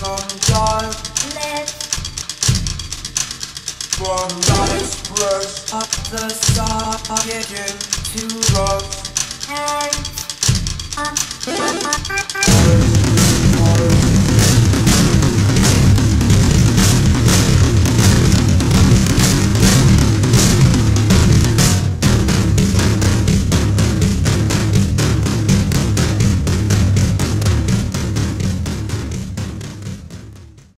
from your lips. From lips burst up the socket into love. And up, up, up, up.